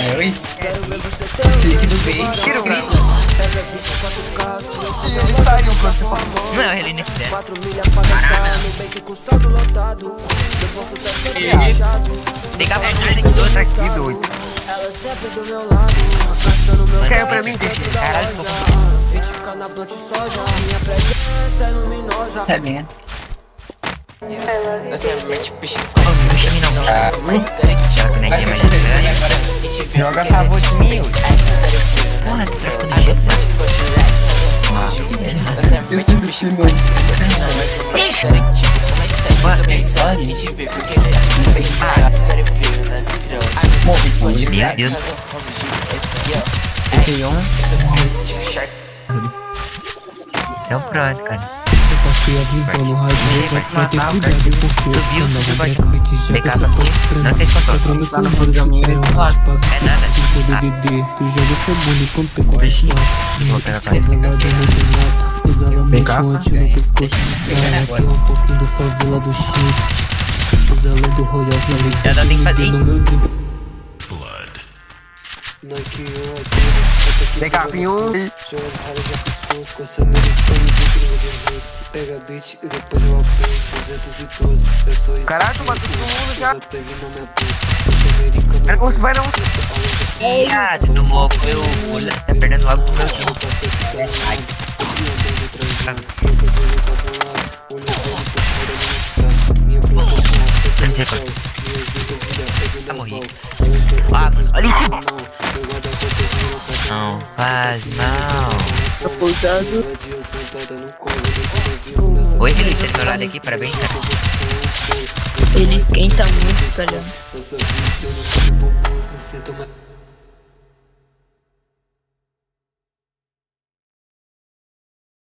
É, oi. Fique do bem. Tira o grito. Não é o Helene que é. Tem que apertar de outra aqui, doido. Caiu pra mim, deixa. Caralho, pô. É minha. Ô, bichinho não. Ah, Já que ninguém mais grande. Joga a favor de mim, oi. Porra, esse. Tem um. Então pronto, cara. Eu passei avisando o rádio pra vai te ter matar, cuidado cara. porque Tu viu? eu Tu vai- não vou já Tem que essa aqui? postrando Não tem controle. Entrando seu no rádio, Burgaminho, é eles um rádio pra É nada. 5. DDD Tu joga seu bonde com teu quatro Bichinho. quatro Vou pegar pra Favelado mato Exalamento cá. antes no pescoço Vem Aqui um pouquinho do favela do Chico Exalando do Royal Já dá tempo de fazer no meu drink eu Vem cá, pinho. Joga as raras já fiz curso Com essa americana de gringo de russo Pega beat e depois eu apuso 212 É só isso Caralho, eu matou todo mundo já. Eu já peguei na minha bolsa Puxa americano Cara, você vai não. Ah, se não morro, eu vou tá perdendo logo pro meu time. Tá morrido. Ah, olha isso. Não, faz não. Tô pousando. Oi, Felipe, esse horário aqui, parabéns, cara. Ele esquenta muito, tá ligado? Você toma